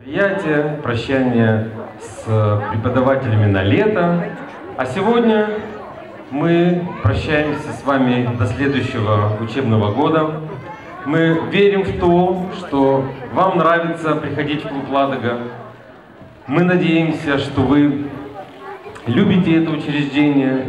Мероприятие, прощание с преподавателями на лето. А сегодня мы прощаемся с вами до следующего учебного года. Мы верим в то, что вам нравится приходить в клуб «Ладога». Мы надеемся, что вы любите это учреждение,